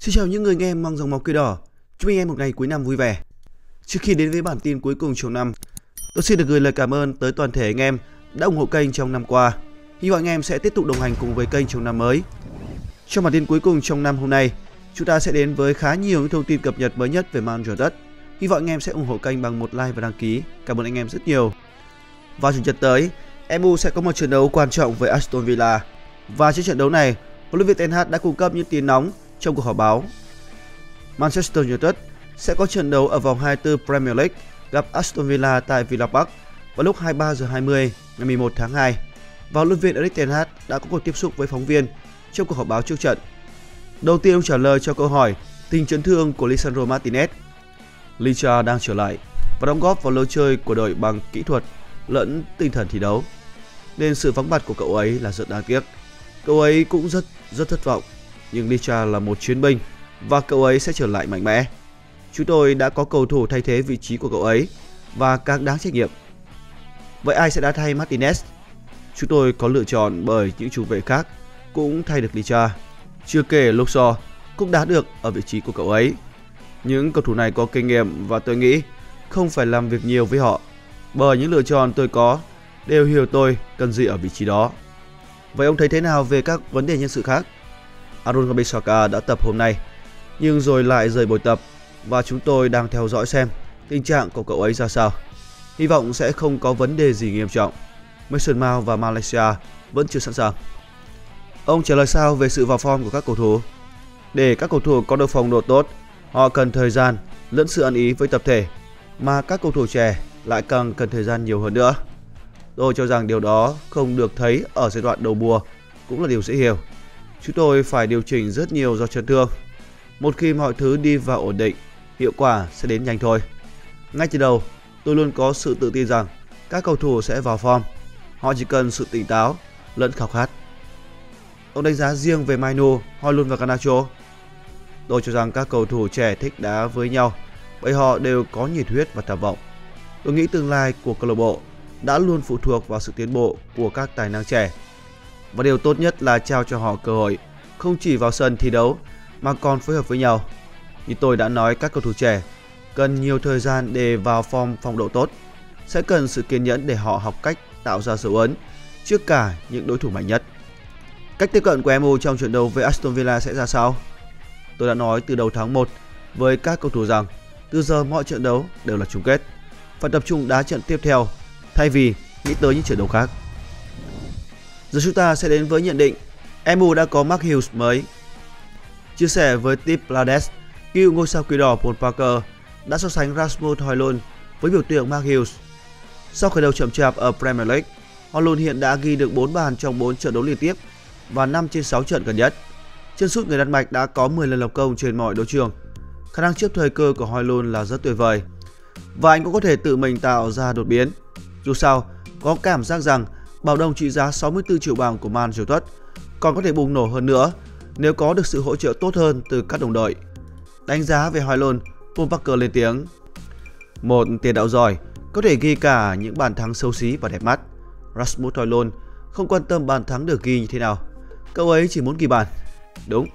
Xin chào những người nghe mang dòng máu cây đỏ. Chúc anh em một ngày cuối năm vui vẻ. Trước khi đến với bản tin cuối cùng trong năm, tôi xin được gửi lời cảm ơn tới toàn thể anh em đã ủng hộ kênh trong năm qua. Hy vọng anh em sẽ tiếp tục đồng hành cùng với kênh trong năm mới. Trong bản tin cuối cùng trong năm hôm nay, chúng ta sẽ đến với khá nhiều những thông tin cập nhật mới nhất về Man United. Hy vọng anh em sẽ ủng hộ kênh bằng một like và đăng ký. Cảm ơn anh em rất nhiều. Vào chủ nhật tới, MU sẽ có một trận đấu quan trọng với Aston Villa. Và trước trận đấu này, huấn luyện viên Ten Hag đã cung cấp những tin nóng trong cuộc họp báo. Manchester United sẽ có trận đấu ở vòng 24 Premier League gặp Aston Villa tại Villa Park vào lúc 23 giờ 20 ngày 11 tháng 2. Và huấn luyện viên Erik Ten Hag đã có cuộc tiếp xúc với phóng viên trong cuộc họp báo trước trận. Đầu tiên ông trả lời cho câu hỏi tình chấn thương của Lisandro Martinez. Licha đang trở lại và đóng góp vào lối chơi của đội bằng kỹ thuật lẫn tinh thần thi đấu. Nên sự vắng mặt của cậu ấy là rất đáng tiếc. Cậu ấy cũng rất rất thất vọng, nhưng Licha là một chiến binh và cậu ấy sẽ trở lại mạnh mẽ. Chúng tôi đã có cầu thủ thay thế vị trí của cậu ấy và càng đáng trách nhiệm. Vậy ai sẽ đá thay Martinez? Chúng tôi có lựa chọn bởi những trung vệ khác cũng thay được Licha. Chưa kể Luxor cũng đá được ở vị trí của cậu ấy. Những cầu thủ này có kinh nghiệm và tôi nghĩ không phải làm việc nhiều với họ bởi những lựa chọn tôi có đều hiểu tôi cần gì ở vị trí đó. Vậy ông thấy thế nào về các vấn đề nhân sự khác? Aaron wan đã tập hôm nay nhưng rồi lại rời buổi tập và chúng tôi đang theo dõi xem tình trạng của cậu ấy ra sao. Hy vọng sẽ không có vấn đề gì nghiêm trọng. Mason Mount và Malaysia vẫn chưa sẵn sàng. Ông trả lời sao về sự vào form của các cầu thủ? Để các cầu thủ có được phòng độ tốt, họ cần thời gian lẫn sự ăn ý với tập thể, mà các cầu thủ trẻ lại càng cần thời gian nhiều hơn nữa. Tôi cho rằng điều đó không được thấy ở giai đoạn đầu mùa cũng là điều dễ hiểu. Chúng tôi phải điều chỉnh rất nhiều do chấn thương. Một khi mọi thứ đi vào ổn định, hiệu quả sẽ đến nhanh thôi. Ngay từ đầu, tôi luôn có sự tự tin rằng các cầu thủ sẽ vào form. Họ chỉ cần sự tỉnh táo lẫn khảo khát. Ông đánh giá riêng về Mainu, Hoylund và Garnacho. Tôi cho rằng các cầu thủ trẻ thích đá với nhau bởi họ đều có nhiệt huyết và tham vọng. Tôi nghĩ tương lai của câu lạc bộ đã luôn phụ thuộc vào sự tiến bộ của các tài năng trẻ. Và điều tốt nhất là trao cho họ cơ hội không chỉ vào sân thi đấu mà còn phối hợp với nhau. Như tôi đã nói các cầu thủ trẻ cần nhiều thời gian để vào form phong độ tốt, sẽ cần sự kiên nhẫn để họ học cách tạo ra dấu ấn trước cả những đối thủ mạnh nhất. Cách tiếp cận của MU trong trận đấu với Aston Villa sẽ ra sao? Tôi đã nói từ đầu tháng 1 với các cầu thủ rằng từ giờ mọi trận đấu đều là chung kết. Phải tập trung đá trận tiếp theo thay vì nghĩ tới những trận đấu khác. Giờ chúng ta sẽ đến với nhận định MU đã có Mark Hughes mới. Chia sẻ với Tip Blades, cựu ngôi sao quỷ đỏ Paul Parker đã so sánh Rasmus Højlund với biểu tượng Mark Hughes. Sau khởi đầu chậm chạp ở Premier League, Højlund hiện đã ghi được 4 bàn trong 4 trận đấu liên tiếp và 5 trên 6 trận gần nhất. Chân sút người Đan Mạch đã có 10 lần lập công trên mọi đấu trường. Khả năng chấp thời cơ của Højlund là rất tuyệt vời. Và anh cũng có thể tự mình tạo ra đột biến. Dù sao, có cảm giác rằng bảo đồng trị giá 64 triệu bảng của Man United còn có thể bùng nổ hơn nữa nếu có được sự hỗ trợ tốt hơn từ các đồng đội. Đánh giá về Højlund, Paul Parker lên tiếng. Một tiền đạo giỏi, có thể ghi cả những bàn thắng xấu xí và đẹp mắt. Rasmus Højlund không quan tâm bàn thắng được ghi như thế nào. Cậu ấy chỉ muốn ghi bàn. Đúng,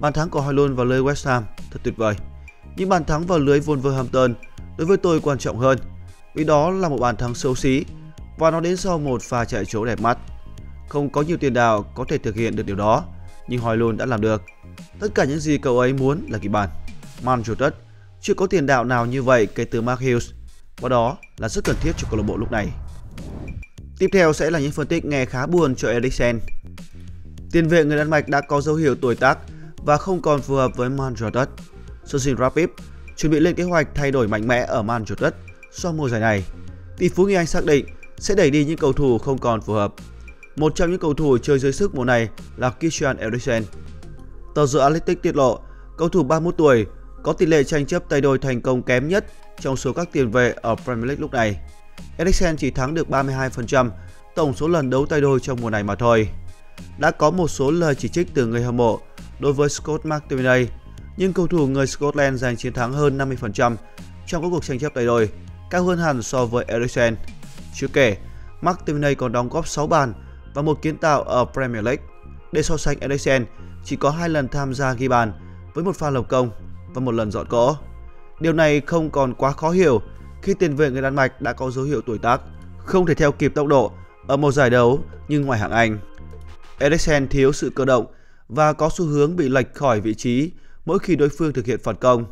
bàn thắng của Højlund vào lưới West Ham thật tuyệt vời. Nhưng bàn thắng vào lưới Wolverhampton đối với tôi quan trọng hơn vì đó là một bàn thắng xấu xí và nó đến sau một pha chạy trốn đẹp mắt. Không có nhiều tiền đạo có thể thực hiện được điều đó, nhưng Højlund đã làm được. Tất cả những gì cậu ấy muốn là ghi bàn. Man United chưa có tiền đạo nào như vậy kể từ Mark Hughes, và đó là rất cần thiết cho câu lạc bộ lúc này. Tiếp theo sẽ là những phân tích nghe khá buồn cho Eriksen. Tiền vệ người Đan Mạch đã có dấu hiệu tuổi tác và không còn phù hợp với Man United. Sojin Rapid chuẩn bị lên kế hoạch thay đổi mạnh mẽ ở Man United sau mùa giải này. Tỷ phú người Anh xác định sẽ đẩy đi những cầu thủ không còn phù hợp. Một trong những cầu thủ chơi dưới sức mùa này là Christian Eriksen. Tờ The Athletic tiết lộ, cầu thủ 31 tuổi có tỷ lệ tranh chấp tay đôi thành công kém nhất trong số các tiền vệ ở Premier League lúc này. Eriksen chỉ thắng được 32% tổng số lần đấu tay đôi trong mùa này mà thôi. Đã có một số lời chỉ trích từ người hâm mộ đối với Scott McTominay, nhưng cầu thủ người Scotland giành chiến thắng hơn 50% trong các cuộc tranh chấp tay đôi, cao hơn hẳn so với Eriksen. Chưa kể, McTominay còn đóng góp 6 bàn và một kiến tạo ở Premier League. Để so sánh Eriksen chỉ có hai lần tham gia ghi bàn với một pha lập công và một lần dọn cỏ. Điều này không còn quá khó hiểu khi tiền vệ người Đan Mạch đã có dấu hiệu tuổi tác, không thể theo kịp tốc độ ở một giải đấu như ngoài hạng Anh. Eriksen thiếu sự cơ động và có xu hướng bị lệch khỏi vị trí mỗi khi đối phương thực hiện phản công.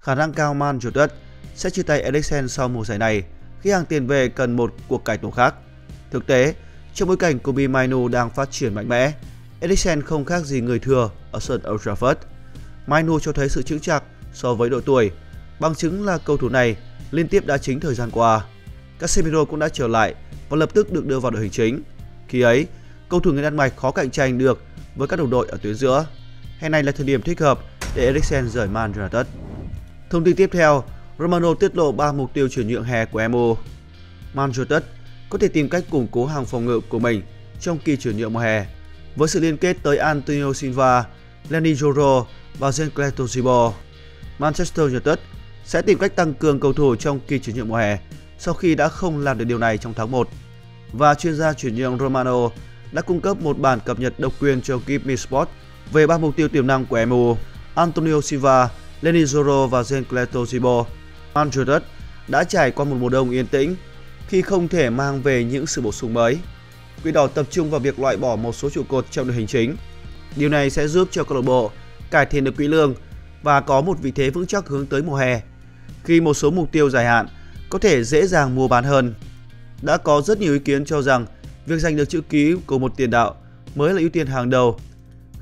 Khả năng cao Man United sẽ chia tay Eriksen sau mùa giải này khi hàng tiền vệ cần một cuộc cải tổ khác. Thực tế, trong bối cảnh Kobe Mainu đang phát triển mạnh mẽ, Eriksen không khác gì người thừa ở sân Old Trafford. Mainu cho thấy sự chững chạc so với độ tuổi, bằng chứng là cầu thủ này liên tiếp đã chính thời gian qua. Casemiro cũng đã trở lại và lập tức được đưa vào đội hình chính. Khi ấy, cầu thủ người Đan Mạch khó cạnh tranh được với các đồng đội ở tuyến giữa. Hè này là thời điểm thích hợp để Eriksen rời Man United. Thông tin tiếp theo, Romano tiết lộ 3 mục tiêu chuyển nhượng hè của MU. Manchester United có thể tìm cách củng cố hàng phòng ngự của mình trong kỳ chuyển nhượng mùa hè với sự liên kết tới Antonio Silva, Lenny Joro và Jean-Claude Manchester United sẽ tìm cách tăng cường cầu thủ trong kỳ chuyển nhượng mùa hè sau khi đã không làm được điều này trong tháng 1. Và chuyên gia chuyển nhượng Romano đã cung cấp một bản cập nhật độc quyền cho Give Me Sport về ba mục tiêu tiềm năng của MU, Antonio Silva, Lenny Joro và Jean-Claude Manchester đã trải qua một mùa đông yên tĩnh khi không thể mang về những sự bổ sung mới. Quỷ đỏ tập trung vào việc loại bỏ một số trụ cột trong đội hình chính. Điều này sẽ giúp cho câu lạc bộ cải thiện được quỹ lương và có một vị thế vững chắc hướng tới mùa hè. Khi một số mục tiêu dài hạn có thể dễ dàng mua bán hơn. Đã có rất nhiều ý kiến cho rằng việc giành được chữ ký của một tiền đạo mới là ưu tiên hàng đầu.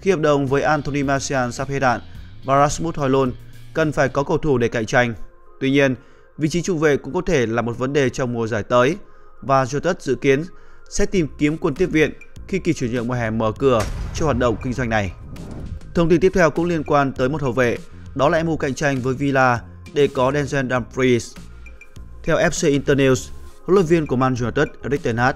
Khi hợp đồng với Anthony Martial sắp hết hạn và Rasmus Højlund cần phải có cầu thủ để cạnh tranh. Tuy nhiên, vị trí trung vệ cũng có thể là một vấn đề trong mùa giải tới và Jotas dự kiến sẽ tìm kiếm quân tiếp viện khi kỳ chuyển nhượng mùa hè mở cửa cho hoạt động kinh doanh này. Thông tin tiếp theo cũng liên quan tới một hậu vệ, đó là MU cạnh tranh với Villa để có Denzel Dumfries. Theo FC Internews, huấn luyện viên của Man United Erik ten Hag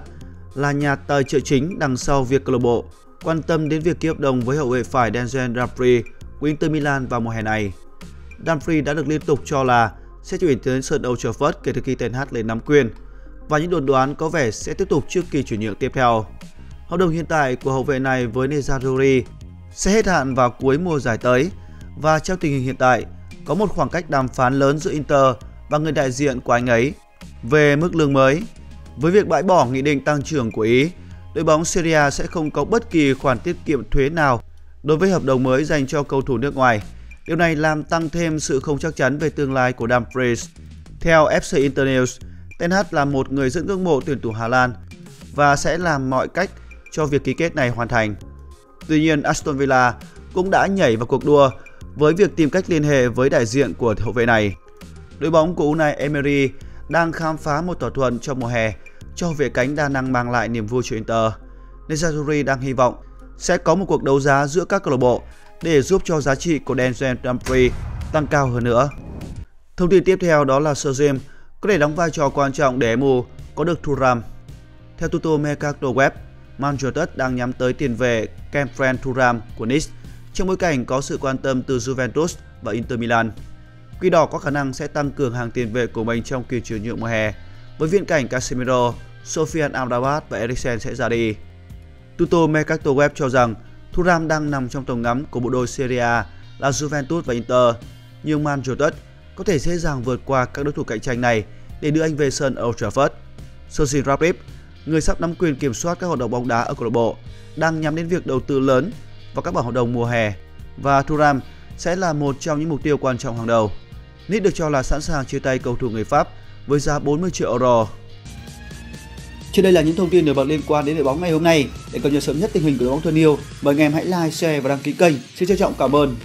là nhà tài trợ chính đằng sau việc câu lạc bộ quan tâm đến việc ký hợp đồng với hậu vệ phải Denzel Dumfries của Inter Milan vào mùa hè này. Dumfries đã được liên tục cho là sẽ chuyển tới sân Old Trafford kể từ khi Ten Hag lên nắm quyền và những đồn đoán có vẻ sẽ tiếp tục trước kỳ chuyển nhượng tiếp theo. Hợp đồng hiện tại của hậu vệ này với Nezaruri sẽ hết hạn vào cuối mùa giải tới và trong tình hình hiện tại có một khoảng cách đàm phán lớn giữa Inter và người đại diện của anh ấy về mức lương mới. Với việc bãi bỏ nghị định tăng trưởng của Ý, đội bóng Serie sẽ không có bất kỳ khoản tiết kiệm thuế nào đối với hợp đồng mới dành cho cầu thủ nước ngoài. Điều này làm tăng thêm sự không chắc chắn về tương lai của Dumfries. Theo FC Internews, Ten Hag là một người dẫn ngưỡng mộ tuyển thủ Hà Lan và sẽ làm mọi cách cho việc ký kết này hoàn thành. Tuy nhiên, Aston Villa cũng đã nhảy vào cuộc đua với việc tìm cách liên hệ với đại diện của hậu vệ này. Đội bóng của Unai Emery đang khám phá một thỏa thuận trong mùa hè cho vệ cánh đa năng mang lại niềm vui cho Inter. Nezazuri đang hy vọng sẽ có một cuộc đấu giá giữa các câu lạc bộ để giúp cho giá trị của Denzel Dumfries tăng cao hơn nữa. Thông tin tiếp theo đó là Sir James có thể đóng vai trò quan trọng để MU có được Thuram. Theo Tuto Mercato Web, Manchester đang nhắm tới tiền vệ Kemfren Thuram của Nice trong bối cảnh có sự quan tâm từ Juventus và Inter Milan. Quỷ đỏ có khả năng sẽ tăng cường hàng tiền vệ của mình trong kỳ chuyển nhượng mùa hè với viễn cảnh Casemiro, Sofian Amrabat và Eriksen sẽ ra đi. Tuto Mercato Web cho rằng Thuram đang nằm trong tầm ngắm của bộ đôi Serie A là Juventus và Inter, nhưng Man United có thể dễ dàng vượt qua các đối thủ cạnh tranh này để đưa anh về sân Old Trafford. Sergio Rapip, người sắp nắm quyền kiểm soát các hoạt động bóng đá ở câu lạc bộ, đang nhắm đến việc đầu tư lớn vào các bản hợp đồng mùa hè và Thuram sẽ là một trong những mục tiêu quan trọng hàng đầu. Nick được cho là sẵn sàng chia tay cầu thủ người Pháp với giá 40 triệu euro. Trên đây là những thông tin nổi bật liên quan đến đội bóng ngày hôm nay. Để cập nhật sớm nhất tình hình của đội bóng thân yêu, mời anh em hãy like, share và đăng ký kênh. Xin trân trọng cảm ơn.